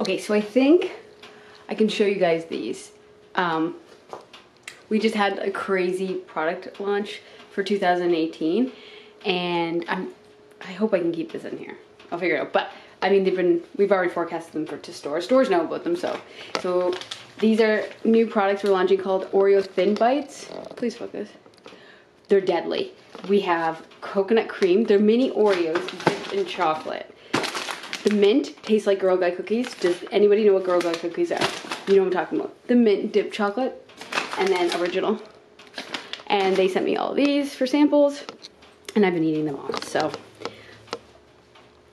Okay, so I think I can show you guys these. Um, we just had a crazy product launch for 2018 and I'm I hope I can keep this in here. I'll figure it out. But I mean they've been we've already forecasted them for to stores. Stores know about them so so these are new products we're launching called Oreo Thin Bites. Please focus. They're deadly. We have coconut cream. They're mini Oreos dipped in chocolate. The mint tastes like Girl Guide cookies. Does anybody know what Girl Guide cookies are? You know what I'm talking about. The mint dipped chocolate and then original. And they sent me all these for samples and I've been eating them all. So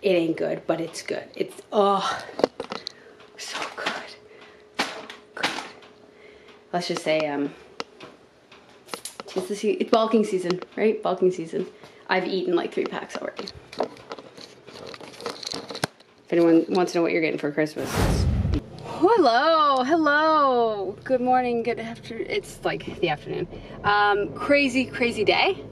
it ain't good, but it's good. It's, oh, so good. So good. Let's just say, um, it's, the it's bulking season, right? Bulking season. I've eaten like three packs already. If anyone wants to know what you're getting for Christmas, hello, hello. Good morning, good afternoon. It's like the afternoon. Um, crazy, crazy day.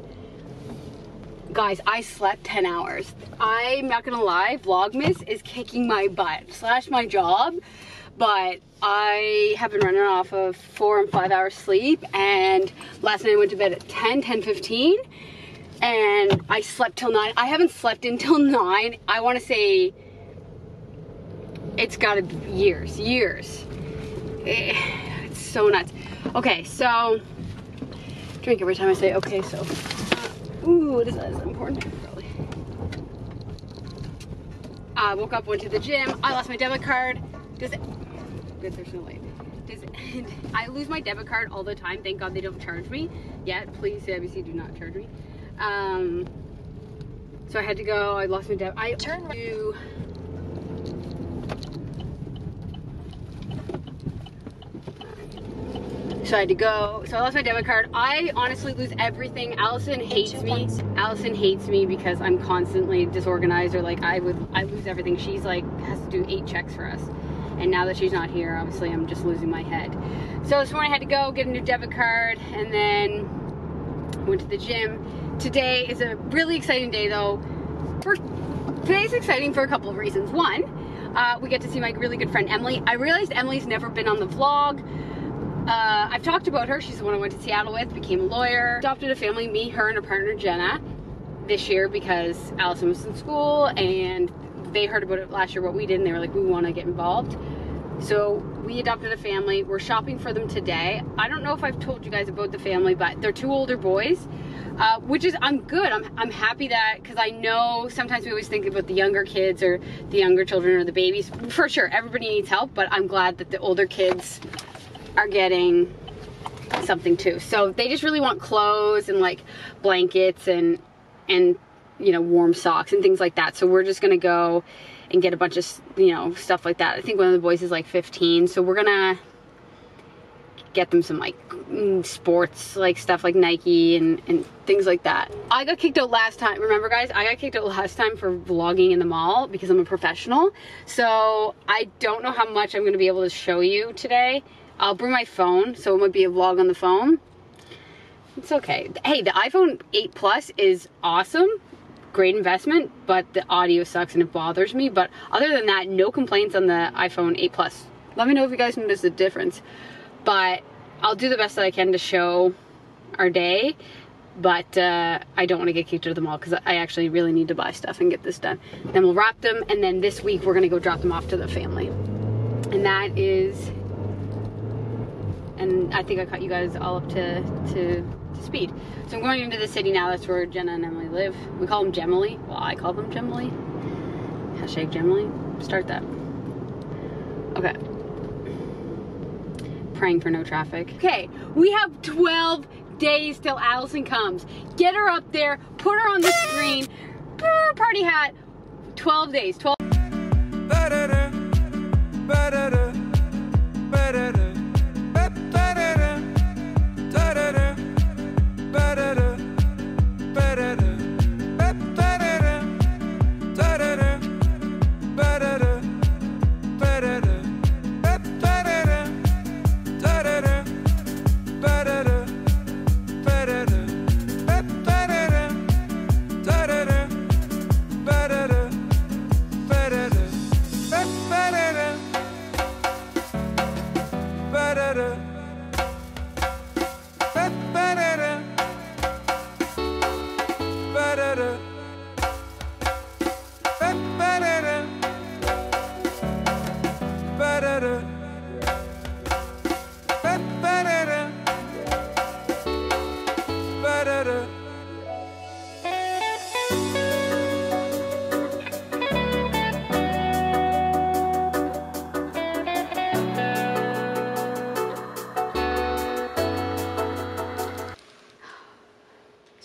Guys, I slept 10 hours. I'm not gonna lie, Vlogmas is kicking my butt, slash my job, but I have been running off of four and five hours sleep, and last night I went to bed at 10, 10 15, and I slept till nine. I haven't slept until nine. I wanna say it's gotta be years, years. Eh, it's so nuts. Okay, so drink every time I say okay, so. Uh, ooh, this is important, probably. I woke up, went to the gym. I lost my debit card. Does it, good, there's no light. Does it, I lose my debit card all the time. Thank God they don't charge me yet. Please, CIBC, do not charge me. Um, so I had to go. I lost my debit. I turn to So I had to go. So I lost my debit card. I honestly lose everything. Allison hates me. Allison hates me because I'm constantly disorganized or like I would I lose everything. She's like has to do eight checks for us. And now that she's not here, obviously I'm just losing my head. So this morning I had to go get a new debit card and then went to the gym. Today is a really exciting day though. For, today's exciting for a couple of reasons. One, uh, we get to see my really good friend Emily. I realized Emily's never been on the vlog. Uh, I've talked about her. She's the one I went to Seattle with, became a lawyer, adopted a family, me, her, and her partner Jenna this year because Allison was in school and they heard about it last year, what we did, and they were like, we want to get involved. So we adopted a family. We're shopping for them today. I don't know if I've told you guys about the family, but they're two older boys, uh, which is, I'm good. I'm, I'm happy that, because I know sometimes we always think about the younger kids or the younger children or the babies. For sure, everybody needs help, but I'm glad that the older kids are getting something too. So they just really want clothes and like blankets and, and, you know, warm socks and things like that. So we're just gonna go and get a bunch of, you know, stuff like that. I think one of the boys is like 15. So we're gonna get them some like mm, sports like stuff like Nike and, and things like that. I got kicked out last time. Remember guys, I got kicked out last time for vlogging in the mall because I'm a professional. So I don't know how much I'm gonna be able to show you today. I'll bring my phone, so it might be a vlog on the phone. It's okay. Hey, the iPhone 8 Plus is awesome. Great investment, but the audio sucks and it bothers me. But other than that, no complaints on the iPhone 8 Plus. Let me know if you guys notice the difference. But I'll do the best that I can to show our day. But uh, I don't want to get kicked out of the mall because I actually really need to buy stuff and get this done. Then we'll wrap them, and then this week we're going to go drop them off to the family. And that is and I think I caught you guys all up to, to, to speed. So I'm going into the city now. That's where Jenna and Emily live. We call them Gemily. Well, I call them Gemily. Hashtag Gemily. Start that. Okay. Praying for no traffic. Okay, we have 12 days till Allison comes. Get her up there, put her on the screen, party hat. 12 days, 12. Ba-da-da, ba-da-da, ba-da-da.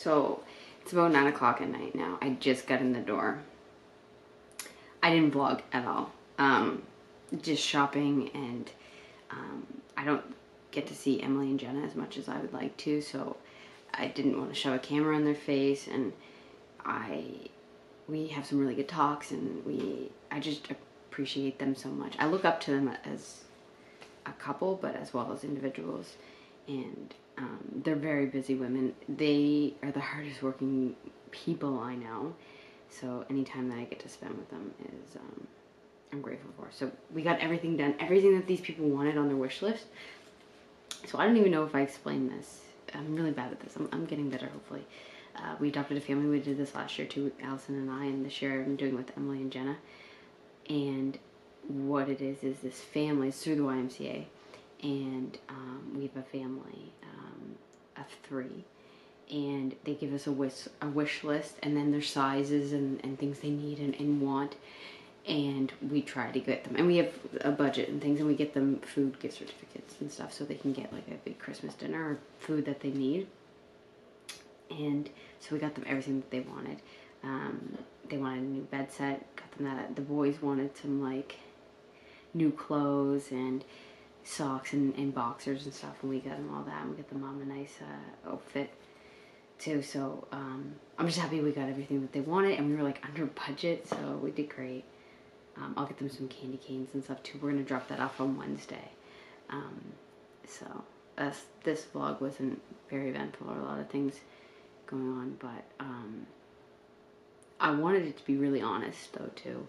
So it's about nine o'clock at night now. I just got in the door. I didn't vlog at all. Um, just shopping and um, I don't get to see Emily and Jenna as much as I would like to, so I didn't want to shove a camera in their face and I we have some really good talks and we I just appreciate them so much. I look up to them as a couple, but as well as individuals. And um, they're very busy women. They are the hardest working people I know. So anytime that I get to spend with them is um, I'm grateful for. So we got everything done, everything that these people wanted on their wish list. So I don't even know if I explained this. I'm really bad at this. I'm, I'm getting better, hopefully. Uh, we adopted a family. We did this last year too, Allison and I, and this year I'm doing with Emily and Jenna. And what it is is this family is through the YMCA, and um, we have a family um, of three, and they give us a wish a wish list, and then their sizes and, and things they need and, and want, and we try to get them, and we have a budget and things, and we get them food gift certificates and stuff, so they can get like a big Christmas dinner or food that they need, and so we got them everything that they wanted. Um, they wanted a new bed set. Got them that. The boys wanted some like new clothes and socks and, and boxers and stuff, and we got them all that. And we got the mom a nice uh, outfit too. So um, I'm just happy we got everything that they wanted, and we were like under budget, so we did great. Um, I'll get them some candy canes and stuff too. We're gonna drop that off on Wednesday. Um, so that's, this vlog wasn't very eventful or a lot of things going on, but um, I wanted it to be really honest though too.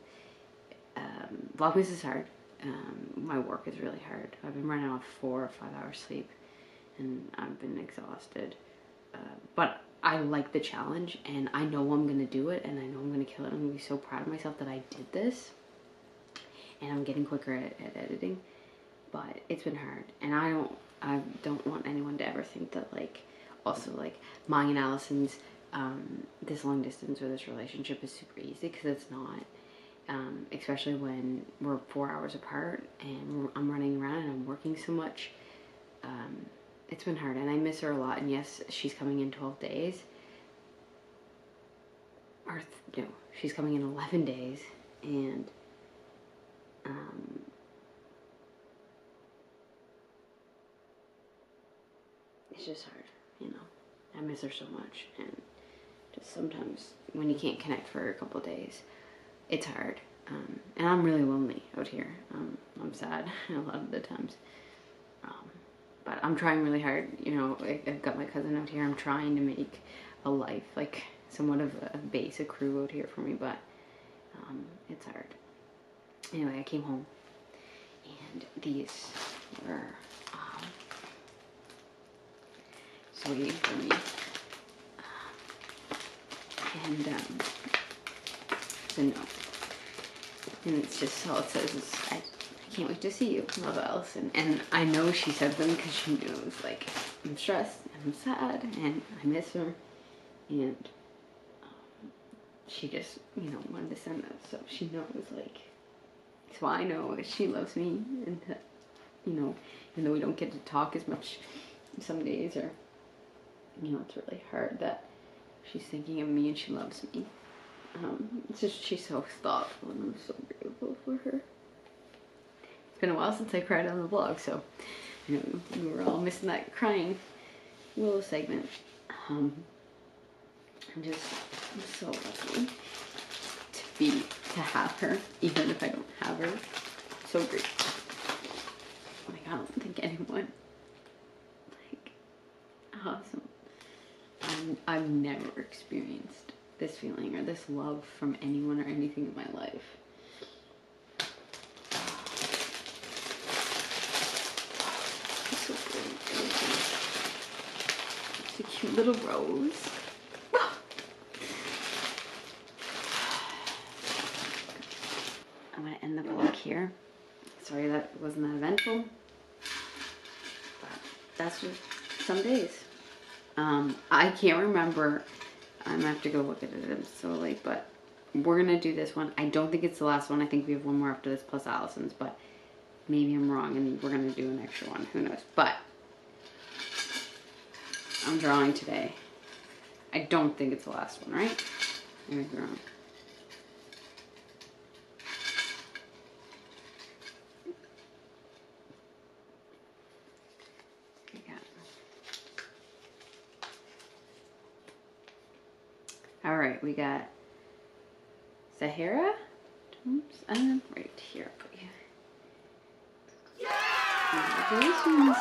Um, Vlogmas is hard. Um, my work is really hard. I've been running off four or five hours sleep, and I've been exhausted. Uh, but I like the challenge, and I know I'm gonna do it, and I know I'm gonna kill it. I'm gonna be so proud of myself that I did this, and I'm getting quicker at, at editing. But it's been hard, and I don't. I don't want anyone to ever think that like also like mine and Allison's um, this long distance or this relationship is super easy because it's not. Um, especially when we're four hours apart and I'm running around and I'm working so much. Um, it's been hard and I miss her a lot. And yes, she's coming in 12 days. Or, no, she's coming in 11 days. And, um, it's just hard, you know. I miss her so much. And just sometimes when you can't connect for a couple days, it's hard. Um, and I'm really lonely out here. Um, I'm sad a lot of the times. Um, but I'm trying really hard. You know, I, I've got my cousin out here. I'm trying to make a life, like somewhat of a base, a crew out here for me, but um, it's hard. Anyway, I came home and these were um, sweet for me. And um, the note. And it's just all it says is, I, I can't wait to see you, love Allison. And I know she said them because she knew it was like, I'm stressed, and I'm sad, and I miss her. And um, she just, you know, wanted to send that so she knows, like, so I know she loves me, and that, you know, even though we don't get to talk as much some days, or, you know, it's really hard that she's thinking of me and she loves me. Um, it's just she's so thoughtful and I'm so grateful for her. It's been a while since I cried on the vlog, so you know we were all missing that crying Willow segment. Um, I'm just I'm so lucky to be to have her, even if I don't have her. So grateful. Like I don't think anyone like awesome. I'm, I've never experienced this feeling or this love from anyone or anything in my life. So it's a cute little rose. I'm gonna end the vlog here. Sorry that wasn't that eventful. But that's just some days. Um, I can't remember I'm gonna have to go look at it. I'm so late, but we're gonna do this one. I don't think it's the last one. I think we have one more after this plus Allison's, but maybe I'm wrong and we're gonna do an extra one. Who knows? But I'm drawing today. I don't think it's the last one, right? I may wrong. Okay, got it. All right, we got Sahara. Oops, and right here, put you. Congratulations.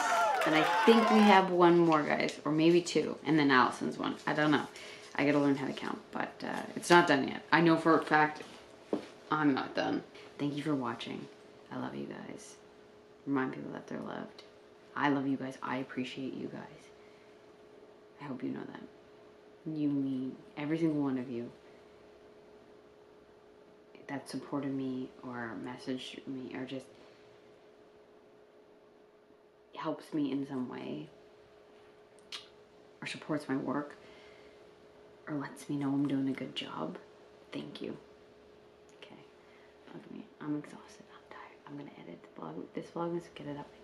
And I think we have one more, guys, or maybe two, and then Allison's one. I don't know. I gotta learn how to count, but uh, it's not done yet. I know for a fact I'm not done. Thank you for watching. I love you guys. Remind people that they're loved. I love you guys. I appreciate you guys. I hope you know that. You mean every single one of you that supported me or messaged me or just helps me in some way or supports my work or lets me know I'm doing a good job. Thank you. Okay. Look at me. I'm exhausted. I'm tired. I'm gonna edit the vlog. This vlog is get it up and